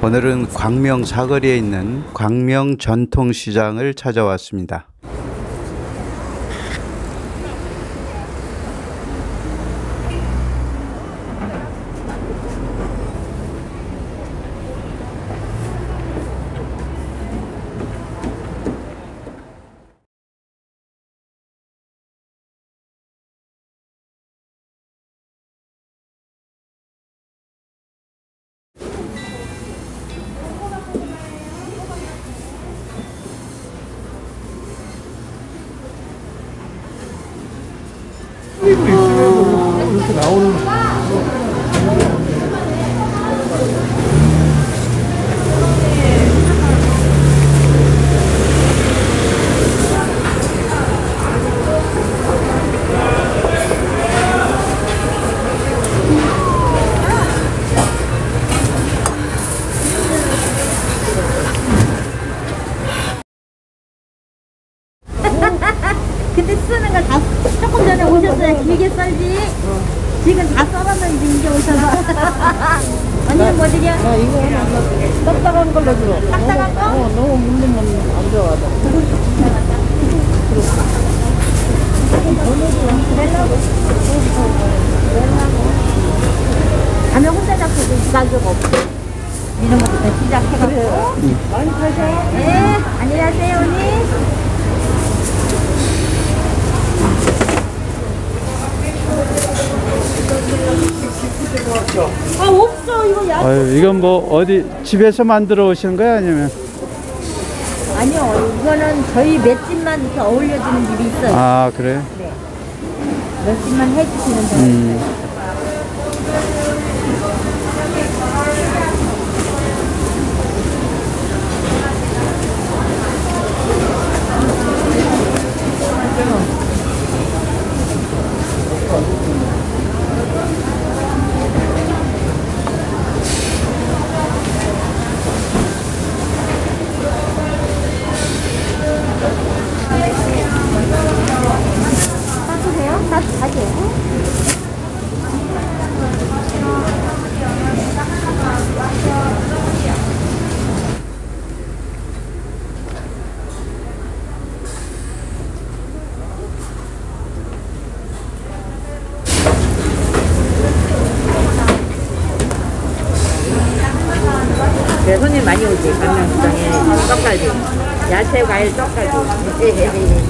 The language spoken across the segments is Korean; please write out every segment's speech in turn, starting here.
오늘은 광명 사거리에 있는 광명 전통시장을 찾아왔습니다. 이렇게 나오는 그때 쓰는 걸 다 조금 전에 오셨어요. 길게 썰지. 지금 다 썰었는데 이제 오셔서. 언니는 뭐 드려? 아 이거 하나 딱딱한 걸로 줘. 딱딱한 거? 어 너무 묻으면 안 좋아하다. 가면 혼자 잡고 가격 없어. 이런 것부터 시작해갖고. 많이. 네, 안녕하세요, 언니. 아, 없어. 이거 야. 아유, 이건 뭐 어디 집에서 만들어 오시는 거야 아니면? 아니요, 이거는 저희 맷집만 이렇게 어울려주는 집이 있어요. 아 그래? 맷집만 해주시는 분. 음. 따뜻해요? 따뜻하게. 네, 손님 많이 오지, 강남시장에 떡갈비. 야채, 과일, 떡갈비.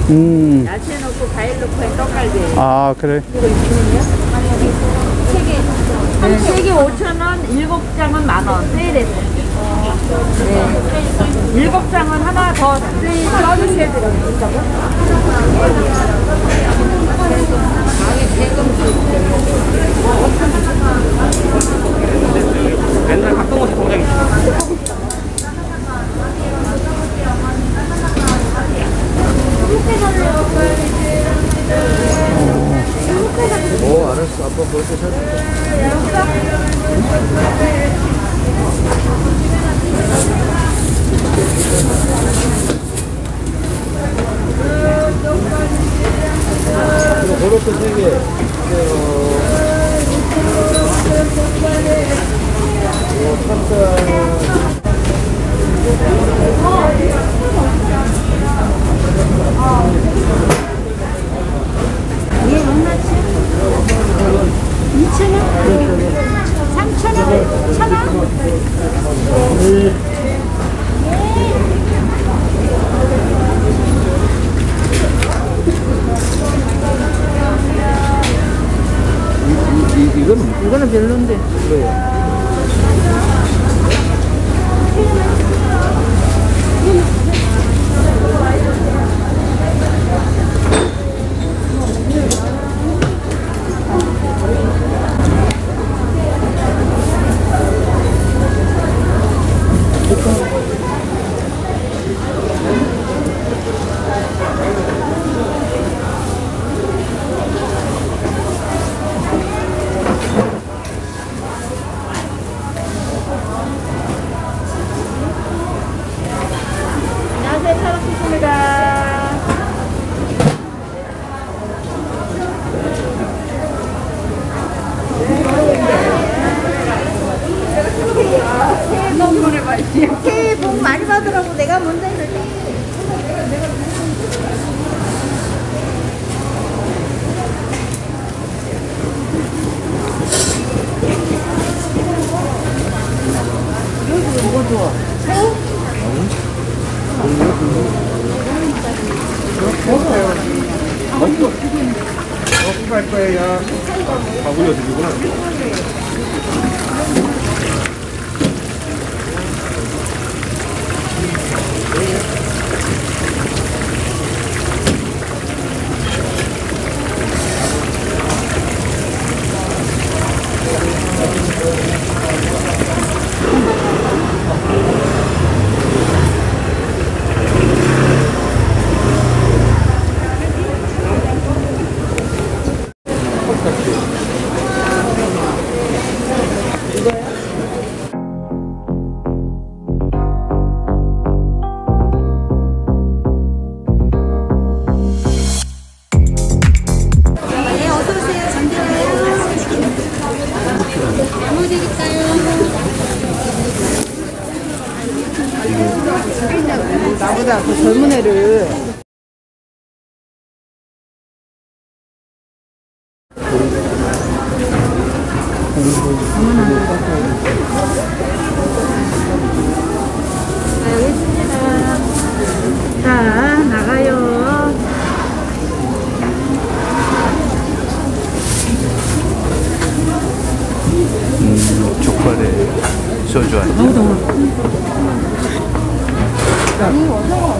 음. 야채 넣고 과일 한 떡갈비. 아 그래? 네, 세개 5,000원, 일곱 장은 만 원. 세일해서. 네. 일곱 장은 하나 더 세일 서비스해 드려요. 맨날 가끔씩 공장이 어 알았어. 아빠 그렇게 사줄게. 이거 그렇게 세 개. 이거 참자. 얘 얼마치? 2,000원? 3,000원? 1,000원? 이, 이, 이건 이거는 별론데. 내가 먼저 이렇게 내가 내가 여기 뭐가 좋아? 새우? 먹고 먹고 갈 거예요. 다 올려드리구나. 네, 나보다 그 젊은 애를 자, 여기 있습니다. 자, 나가요. 족발에 소주 한 잔. 그러면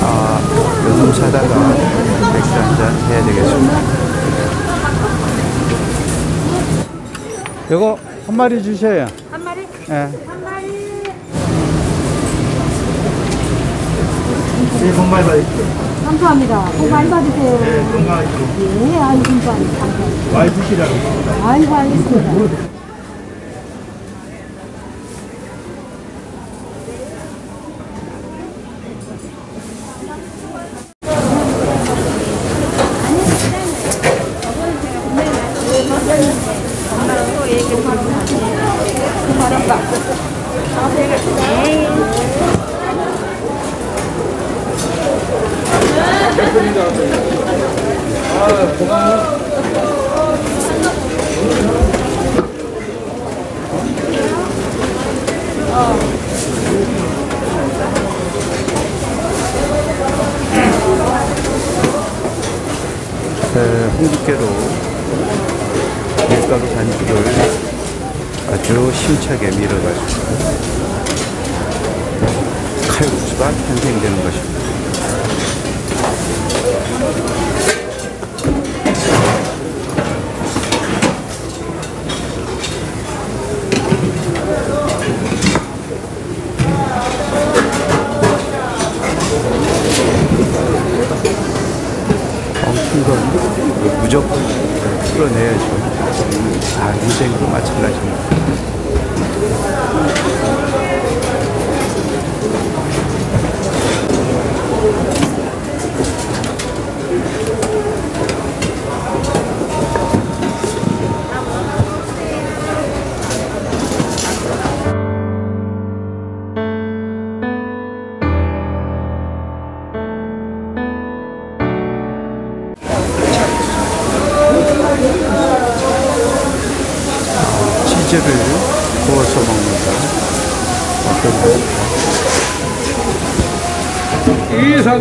아, 요즘 사다가 맥주 한잔 해야 되겠습니다. 이거 한 마리 주셔요. 한 마리? 예. 한 마리. 복 많이 받으십시오. 감사합니다. 복 많이 받으세요. 네, 건강하시고. 예, 아이고, 감사합니다. 많이 드시라고. 아이고, 알겠습니다. 에, 홍두깨로 밀가루 반죽을 아주 힘차게 밀어가지고 칼국수가 탄생되는 것입니다. 어, 무조건 풀어내야죠. 아, 인생도 마찬가지입니다.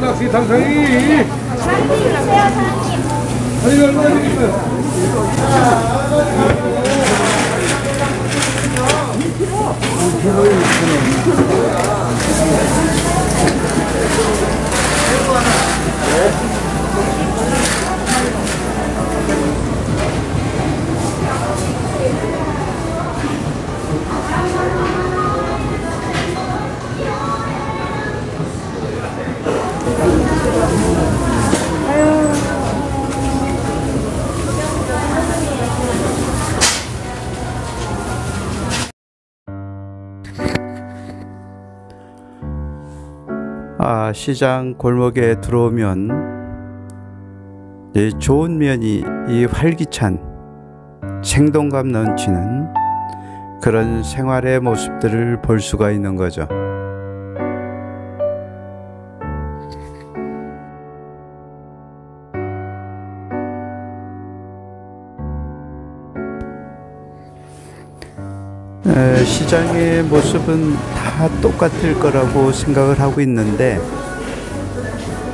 어떤 이 산낙지 탕탕이. 아니 얼마 드 시장 골목에 들어오면 이 좋은 면이 이 활기찬 생동감 넘치는 그런 생활의 모습들을 볼 수가 있는 거죠. 시장의 모습은 다 똑같을 거라고 생각을 하고 있는데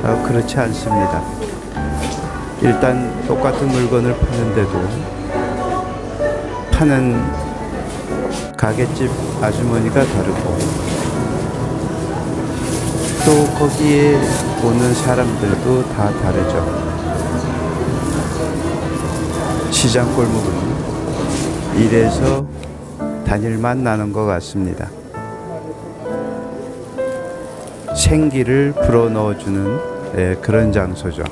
어, 그렇지 않습니다. 일단 똑같은 물건을 파는데도 파는 가게집 아주머니가 다르고 또 거기에 오는 사람들도 다 다르죠. 시장 골목은 이래서 단일만 나는 것 같습니다. 생기를 불어넣어주는 예, 그런 장소죠.